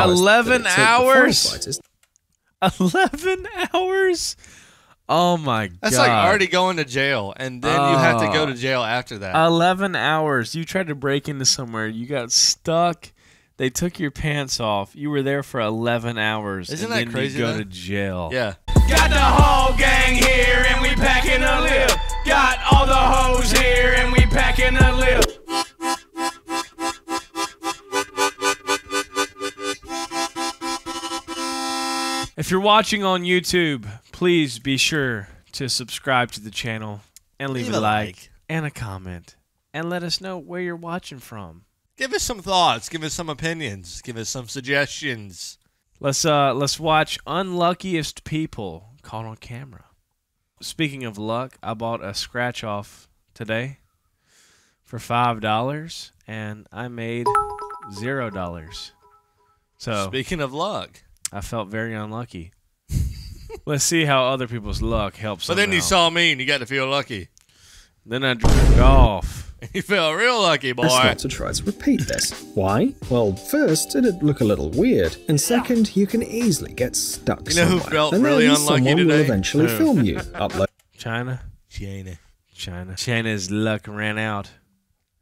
hours. 11 it took the hours? 11 hours? Oh my god. That's like already going to jail, and then you have to go to ah. jail after that. 11 hours. You tried to break into somewhere. You got stuck. They took your pants off. You were there for 11 hours. Isn't and that then crazy, You go though? to jail. yeah. Got the whole gang here and we packing a lip. Got all the hoes here and we packing a lip. If you're watching on YouTube, please be sure to subscribe to the channel and leave, Leave a, like, like. and a comment. And let us know where you're watching from. Give us some thoughts. Give us some opinions. Give us some suggestions. Let's uh let's watch Unluckiest People caught on camera. Speaking of luck, I bought a scratch off today for five dollars and I made zero dollars. So Speaking of luck. I felt very unlucky. Let's see how other people's luck helps. But them then you out. saw me and you got to feel lucky. Then I drew golf. You felt real lucky, boy. Best not to try to repeat this. Why? Well, first, it'd look a little weird, and second, you can easily get stuck You know who felt and really then unlucky someone will today? eventually Who? film you, upload China, Shana. China, China's luck ran out.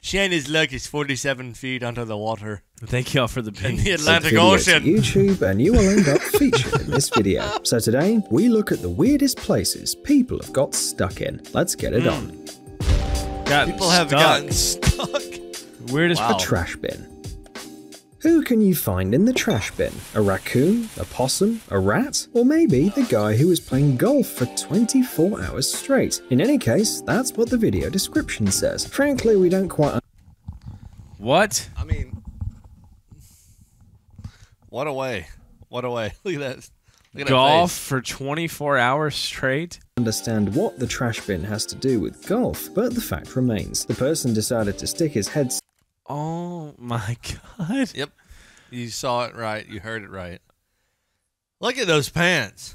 China's luck is 47 feet under the water Thank y'all for the in the the Atlantic video to Ocean. YouTube, and you will end up featured in this video. So today, we look at the weirdest places people have got stuck in. Let's get it hmm. on. Got People have stuck. gotten stuck. weirdest. Wow. A trash bin. Who can you find in the trash bin? A raccoon? A possum? A rat? Or maybe the guy who was playing golf for 24 hours straight? In any case, that's what the video description says. Frankly, we don't quite What? I mean, what a way. What a way. Look at that. Look at Golf That for 24 hours straight? understand what the trash bin has to do with golf, but the fact remains. The person decided to stick his head Oh my god. Yep. You saw it right. You heard it right. Look at those pants.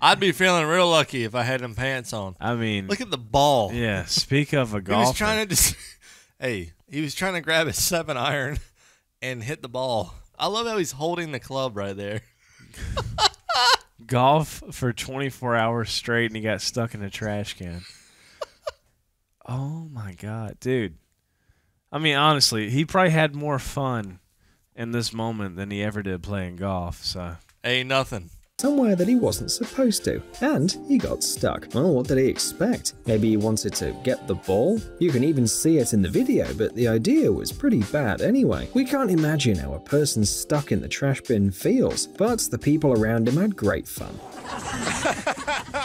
I'd be feeling real lucky if I had them pants on. I mean, Look at the ball. yeah, speak of a golf. He was trying to just, hey, he was trying to grab his seven iron and hit the ball. I love how he's holding the club right there. golf for 24 hours straight and he got stuck in a trash can. oh my god, dude. I mean, honestly, he probably had more fun in this moment than he ever did playing golf. So, Ain't nothing. Somewhere that he wasn't supposed to, and he got stuck. Well, what did he expect? Maybe he wanted to get the ball? You can even see it in the video, but the idea was pretty bad anyway. We can't imagine how a person stuck in the trash bin feels, but the people around him had great fun.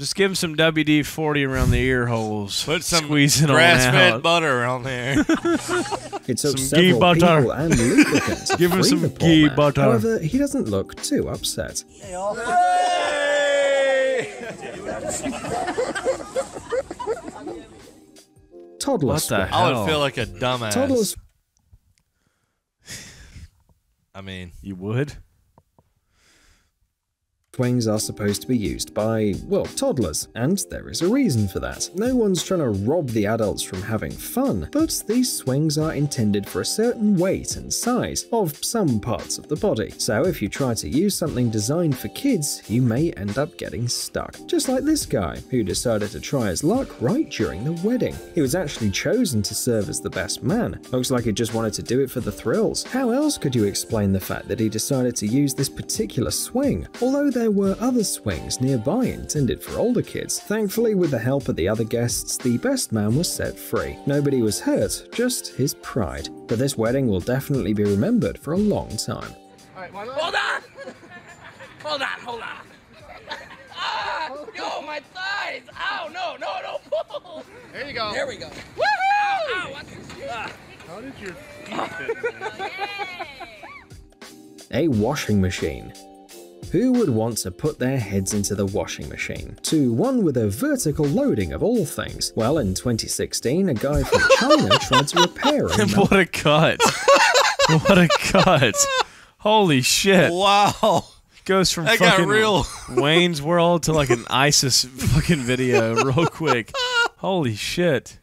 just give him some WD 40 around the ear holes. Put some squeeze it on grass-fed out. butter on there. It took Some ghee several butter. and lubricant Give him some the ghee man. butter. However, he doesn't look too upset. Toddler What the swing. hell? I would feel like a dumbass. Toddlers I mean, You would? Swings are supposed to be used by, well, toddlers, and there is a reason for that. No one's trying to rob the adults from having fun, but these swings are intended for a certain weight and size of some parts of the body. So if you try to use something designed for kids, you may end up getting stuck. Just like this guy, who decided to try his luck right during the wedding. He was actually chosen to serve as the best man. Looks like he just wanted to do it for the thrills. How else could you explain the fact that he decided to use this particular swing? Although there were other swings nearby intended for older kids. Thankfully, with the help of the other guests, the best man was set free. Nobody was hurt, just his pride. But this wedding will definitely be remembered for a long time. Hold on! Hold on, hold on. Ah! Yo, my thighs! Ow, no, no, no, pull! There you go. There we go. Woohoo! Ow, ow, watch this. A washing machine. Who would want to put their heads into the washing machine? To one with a vertical loading of all things. Well, in 2016, a guy from China tried to repair a what a cut. what a cut. Holy shit. wow. Goes from That got fucking real. Wayne's World to like an ISIS fucking video real quick. Holy shit.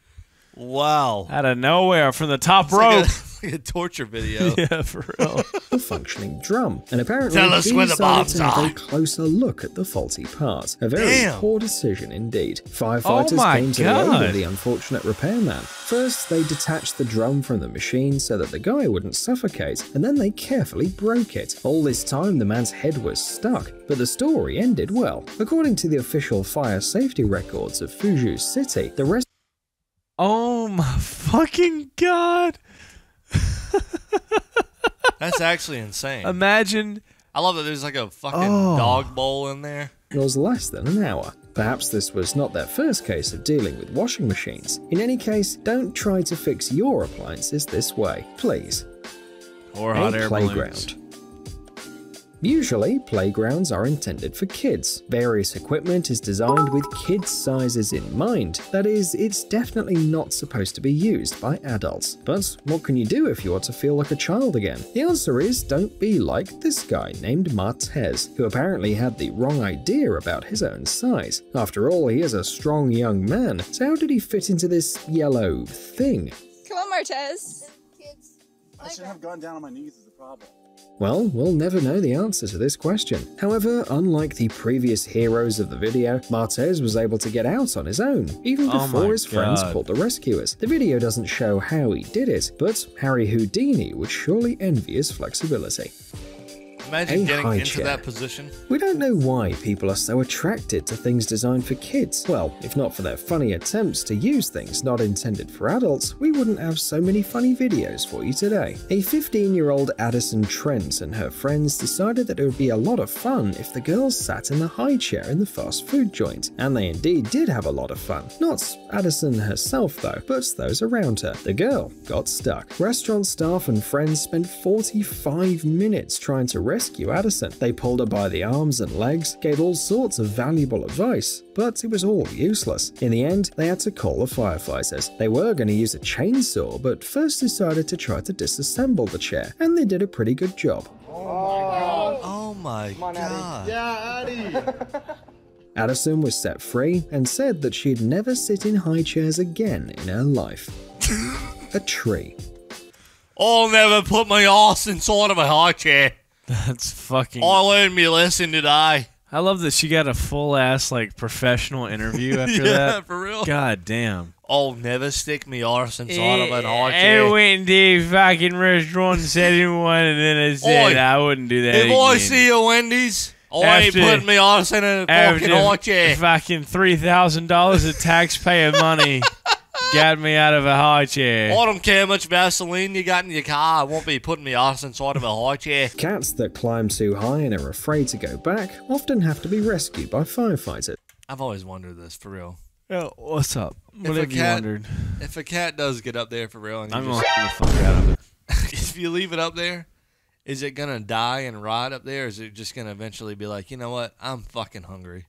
Wow. Out of nowhere from the top It's like rope. a- like a torture video. yeah, for real. a functioning drum, and apparently Tell us where the bombs to have are. a closer look at the faulty part. A very Damn. poor decision indeed. Firefighters Oh came to the aid of the unfortunate repairman. First, they detached the drum from the machine so that the guy wouldn't suffocate, and then they carefully broke it. All this time, the man's head was stuck, but the story ended well. According to the official fire safety records of Fuzhou City, the rest Oh my fucking god! That's actually insane. Imagine. I love that there's like a fucking Oh. dog bowl in there. It was less than an hour. Perhaps this was not their first case of dealing with washing machines. In any case, don't try to fix your appliances this way, please. Or hot a air playground. balloons. Usually, playgrounds are intended for kids. Various equipment is designed with kids' sizes in mind. That is, it's definitely not supposed to be used by adults. But what can you do if you want to feel like a child again? The answer is don't be like this guy named Martez, who apparently had the wrong idea about his own size. After all, he is a strong young man, so how did he fit into this yellow thing? Come on, Martez. I should have gone down on my knees is the problem. Well, we'll never know the answer to this question. However, unlike the previous heroes of the video, Martez was able to get out on his own, even Oh before my his friends called the rescuers. The video doesn't show how he did it, but Harry Houdini would surely envy his flexibility. Imagine A getting high into chair. that position. We don't know why people are so attracted to things designed for kids. Well, if not for their funny attempts to use things not intended for adults, we wouldn't have so many funny videos for you today. A 15 year old Addison Trent and her friends decided that it would be a lot of fun if the girls sat in the high chair in the fast food joint, and they indeed did have a lot of fun. Not Addison herself, though, but those around her. The girl got stuck. Restaurant staff and friends spent 45 minutes trying to rescue Addison. They pulled her by the arms and legs, gave all sorts of valuable advice, but it was all useless. In the end, they had to call the firefighters. They were going to use a chainsaw, but first decided to try to disassemble the chair, and they did a pretty good job. Oh my god. Yeah, Addy. Addison was set free and said that she'd never sit in high chairs again in her life. a tree. I'll never put my ass inside of a high chair. That's fucking. I learned me lesson today. I I love that she got a full ass like professional interview after yeah, that. for real. God damn. I'll never stick me arse inside of an high I chair. Eh, went to a fucking restaurant and said in one, and then I said Oi, I wouldn't do that If again. I see a Wendy's, I ain't putting me arse in a fucking high chair. fucking three thousand dollars of taxpayer money got me out of a high chair. I don't care how much Vaseline you got in your car. I won't be putting me ass inside of a high chair. Cats that climb too high and are afraid to go back often have to be rescued by firefighters. I've always wondered this for real. Oh, what's up? a What have you cat- wondered? If a cat does get up there for real, and you I'm just, gonna the fuck out of it. if you leave it up there, is it gonna die and rot up there? Or is it just gonna eventually be like, you know what? I'm fucking hungry.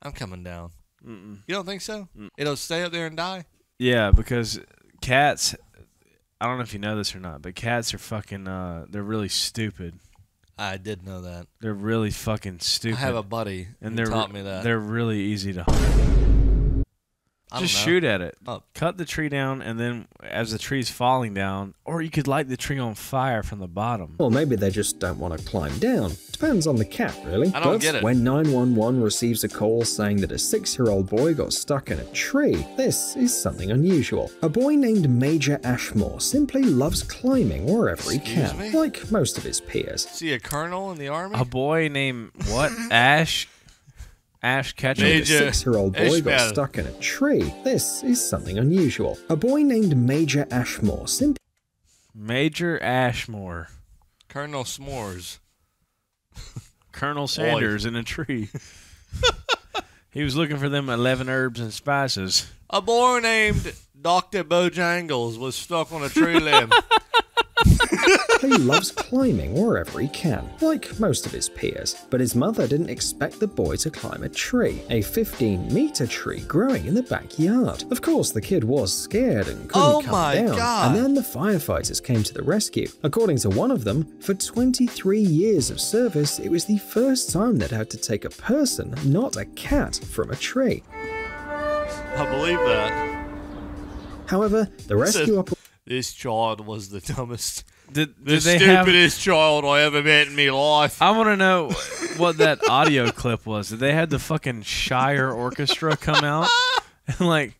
I'm coming down. Mm-mm. You don't think so? Mm. It'll stay up there and die. Yeah, because cats. I don't know if you know this or not, but cats are fucking. Uh, they're really stupid. I did know that. They're really fucking stupid. I have a buddy and who they're taught me that. they're really easy to. Don't Just know. shoot at it. Oh. Cut the tree down, and then as the tree's falling down, or you could light the tree on fire from the bottom. Or maybe they just don't want to climb down. Depends on the cat, really. I don't but get it. when 911 receives a call saying that a six year old boy got stuck in a tree, this is something unusual. A boy named Major Ashmore simply loves climbing wherever he can, me? like most of his peers. See a colonel in the army? A boy named what? Ash. Ash Ketchum. When a six year old boy got stuck in a tree, this is something unusual. A boy named Major Ashmore simply Major Ashmore. Colonel S'mores. Colonel Sanders in a tree. he was looking for them 11 herbs and spices. A boy named Dr. Bojangles was stuck on a tree limb. loves climbing wherever he can, like most of his peers. But his mother didn't expect the boy to climb a tree, a 15 meter tree growing in the backyard. Of course, the kid was scared and couldn't Oh come my down. God. And then the firefighters came to the rescue. According to one of them, for 23 years of service, it was the first time they'd had to take a person, not a cat, from a tree. I believe that. However, the rescue operation This child was the dumbest, Did, the did they have? stupidest child I ever met in my life. I want to know what that audio clip was. Did they have the fucking Shire Orchestra come out and like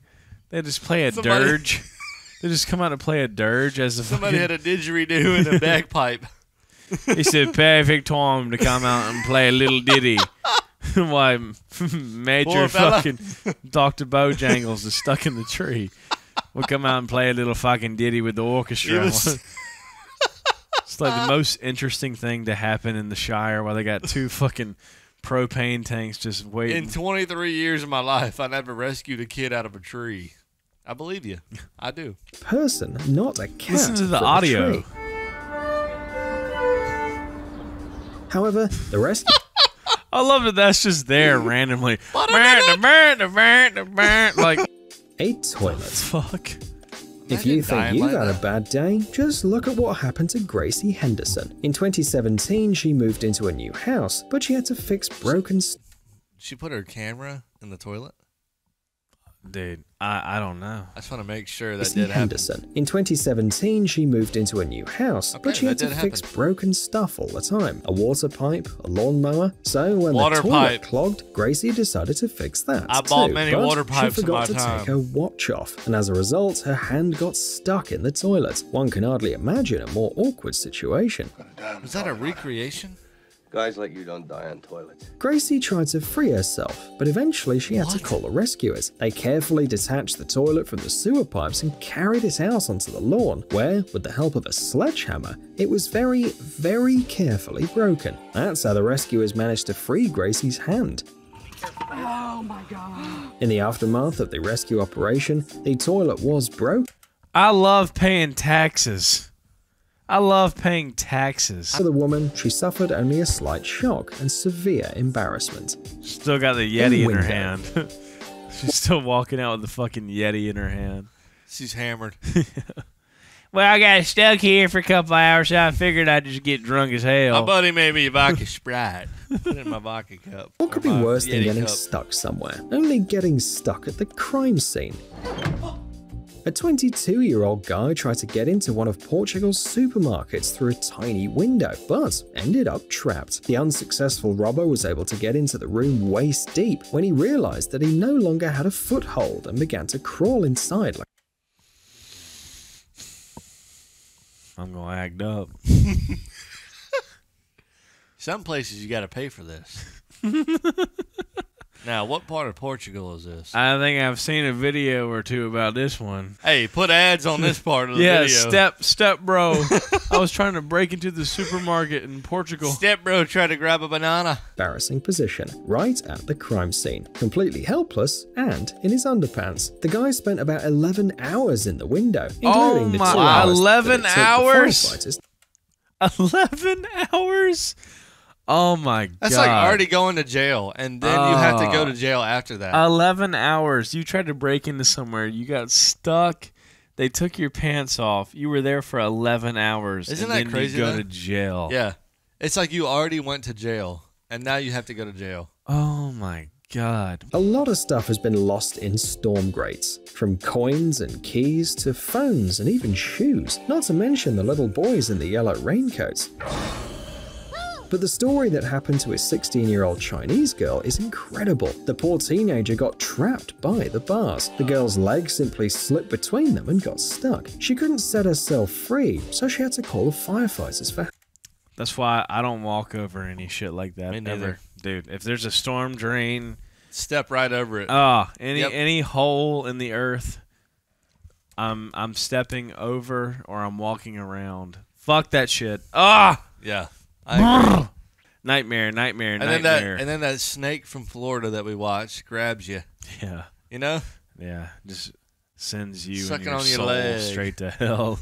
they just play a Somebody- dirge? They just come out and play a dirge as the Somebody fucking, had a didgeridoo and a bagpipe. He said perfect time to come out and play a little ditty. Why Major Poor fucking Doctor Bojangles is stuck in the tree. We'll come out and play a little fucking ditty with the orchestra. It was- it's like the uh. most interesting thing to happen in the Shire while they got two fucking propane tanks just waiting. In 23 years of my life, I never rescued a kid out of a tree. I believe you. I do. person, not a cat. Listen to the audio. However, the rescue I love that that's just there randomly. like a toilet. fuck. If you think you've like had a bad day, just look at what happened to Gracie Henderson. In 2017, she moved into a new house, but she had to fix broken She put her camera in the toilet. Dude, I, I don't know. I just want to make sure that Gracie did happen. Henderson. In 2017, she moved into a new house, Okay, but she had to fix happen. broken stuff all the time. A water pipe, a lawnmower. So when Water the toilet pipe. clogged, Gracie decided to fix that. I bought too, many but water pipes She in forgot my to time. take her watch off, and as a result, her hand got stuck in the toilet. One can hardly imagine a more awkward situation. Was that a recreation? Guys like you don't die on toilets. Gracie tried to free herself, but eventually she had to call the rescuers. They carefully detached the toilet from the sewer pipes and carried it out onto the lawn, where, with the help of a sledgehammer, it was very, very carefully broken. That's how the rescuers managed to free Gracie's hand. Oh my god. In the aftermath of the rescue operation, the toilet was broke. I love paying taxes. I love paying taxes. For the woman, she suffered only a slight shock and severe embarrassment. Still got the Yeti in her hand. She's still walking out with the fucking Yeti in her hand. She's hammered. Well, I got stuck here for a couple hours, so I figured I'd just get drunk as hell. My buddy made me a vodka Sprite. Put it in my vodka cup. What could be my worse than getting cup. stuck somewhere? Only getting stuck at the crime scene. A 22 year old guy tried to get into one of Portugal's supermarkets through a tiny window, but ended up trapped. The unsuccessful robber was able to get into the room waist deep when he realized that he no longer had a foothold and began to crawl inside like I'm gonna act up. Some places you got to pay for this. now, what part of Portugal is this? I think I've seen a video or two about this one. hey, put ads on this part of the Yeah, video. step step bro. I was trying to break into the supermarket in Portugal. Step bro tried to grab a banana. embarrassing position, right at the crime scene, completely helpless and in his underpants. The guy spent about 11 hours in the window, oh including the my- two hours that 11 it took the hours? firefighters Eleven hours. Oh my god. That's like already going to jail, and then you have to go Oh. to jail after that. 11 hours. You tried to break into somewhere. You got stuck. They took your pants off. You were there for 11 hours. Isn't and that then crazy, You go though? to jail. yeah, it's like you already went to jail, and now you have to go to jail. Oh my god. A lot of stuff has been lost in storm grates, from coins and keys to phones and even shoes, not to mention the little boys in the yellow raincoats. But the story that happened to a 16 year old Chinese girl is incredible. The poor teenager got trapped by the bars. The girl's legs simply slipped between them and got stuck. She couldn't set herself free, so she had to call the firefighters for That's why I don't walk over any shit like that. Me neither. ever. Dude, if there's a storm drain, Step right over it. ah, any Yep. any hole in the earth, I'm I'm stepping over or I'm walking around. Fuck that shit. Ah! yeah, I. Nightmare, nightmare, and then that nightmare. and then that snake from Florida that we watched grabs you. yeah. You know, Yeah, just sends you Sucking and your on your soul leg. straight to hell.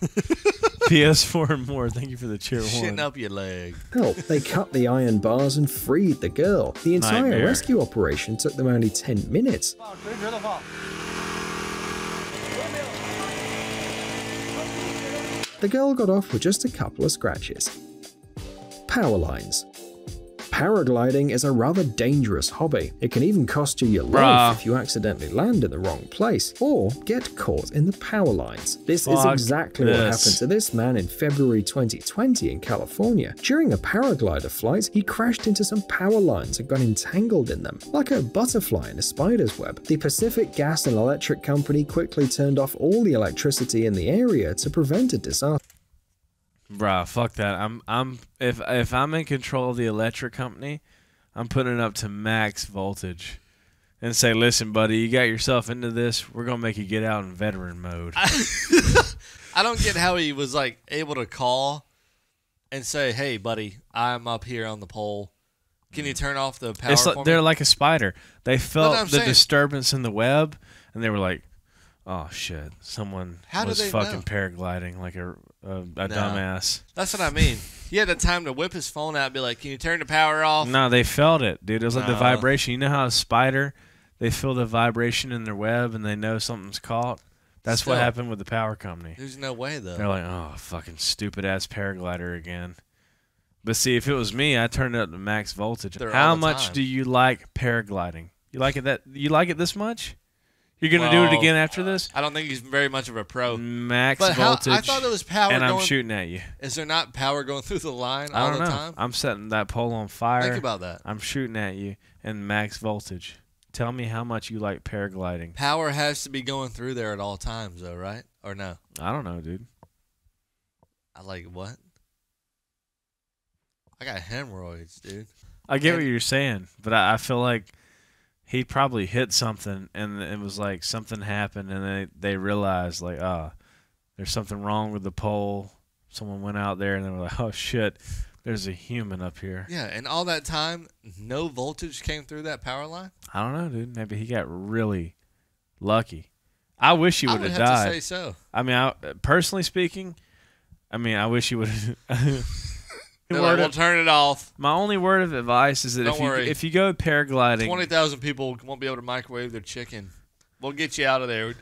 PS4 and more. Thank you for the cheer shitting one. up your leg. help. They cut the iron bars and freed the girl. The entire Nightmare. rescue operation took them only 10 minutes. The girl got off with just a couple of scratches. Power lines. Paragliding is a rather dangerous hobby. It can even cost you your Bruh. life if you accidentally land in the wrong place or get caught in the power lines. This is Fuck exactly what happened to this man in February 2020 in California. During a paraglider flight, he crashed into some power lines and got entangled in them, like a butterfly in a spider's web. The Pacific Gas and Electric Company quickly turned off all the electricity in the area to prevent a disaster. Bruh, fuck that. I'm I'm if if I'm in control of the electric company, I'm putting it up to max voltage. And say, listen, buddy, you got yourself into this. We're gonna make you get out in veteran mode. I don't get how he was like able to call and say, "Hey, buddy, I'm up here on the pole. Can you mm. turn off the power it's for like, me?" they're like a spider. They felt the saying. disturbance in the web, and they were like, "Oh shit, someone How was fucking know? paragliding like a a, a dumbass." That's what I mean. He had the time to whip his phone out and be like, "Can you turn the power off?" No, they felt it, dude. It was like the vibration. You know how a spider, they feel the vibration in their web and they know something's caught. That's what happened with the power company. There's no way though. They're like, oh, fucking stupid ass paraglider again. But see, if it was me, I turned it up to max voltage. They're How much time. do you like paragliding? You like it that you like it this much? You're gonna do it again after this? I don't think he's very much of a pro. Max But how, voltage. I thought it was power and I'm going. shooting at you. Is there not power going through the line I all don't the know. time? I'm setting that pole on fire. Think about that. I'm shooting at you and max voltage. Tell me how much you like paragliding. Power has to be going through there at all times, though, right? Or no? I don't know, dude. I like what? I got hemorrhoids, dude. I get what you're saying, but I, I feel like he probably hit something and it was like something happened and they, they realized like, ah, there's something wrong with the pole. Someone went out there and they were like, oh shit, there's a human up here. Yeah, and all that time, no voltage came through that power line. I don't know, dude. Maybe he got really lucky. I wish he would have died. to say so. I mean, I, personally speaking, I mean, I wish he would have. They're like, we'll turn it off. My only word of advice is that if Don't you worry. if you go paragliding, Twenty thousand people won't be able to microwave their chicken. We'll get you out of there. You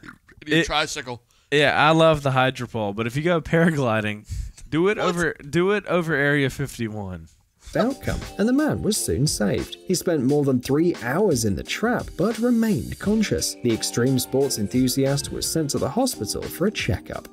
It- tricycle. yeah, I love the hydropole, but if you go paragliding, do it over do it over Area 51. outcome, and the man was soon saved. He spent more than three hours in the trap, but remained conscious. The extreme sports enthusiast was sent to the hospital for a checkup.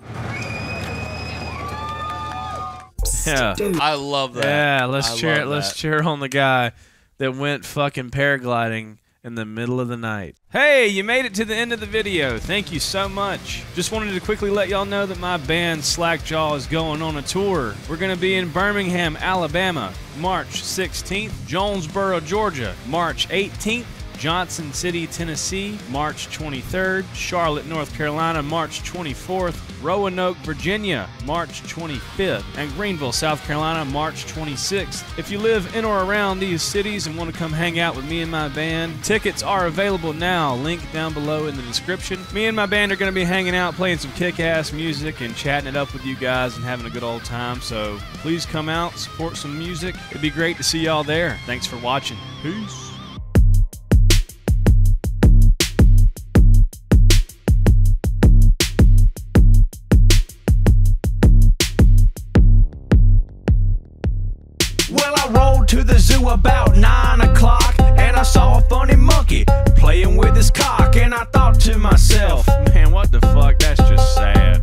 Yeah. Dude, I love that. Yeah, let's I cheer let's that. cheer on the guy that went fucking paragliding in the middle of the night. Hey, you made it to the end of the video. Thank you so much. Just wanted to quickly let y'all know that my band Slackjaw is going on a tour. We're going to be in Birmingham, Alabama, March 16th, Jonesboro, Georgia, March 18th, Johnson City, Tennessee, March 23rd, Charlotte, North Carolina, March 24th, Roanoke, Virginia, March 25th, and Greenville, South Carolina, March 26th. If you live in or around these cities and want to come hang out with me and my band, tickets are available now. Link down below in the description. Me and my band are going to be hanging out, playing some kick ass music, and chatting it up with you guys and having a good old time. So please come out, support some music. It'd be great to see y'all there. Thanks for watching. Peace. Zoo about nine o'clock, and I saw a funny monkey playing with his cock, and I thought to myself, Man, what the fuck? That's just sad.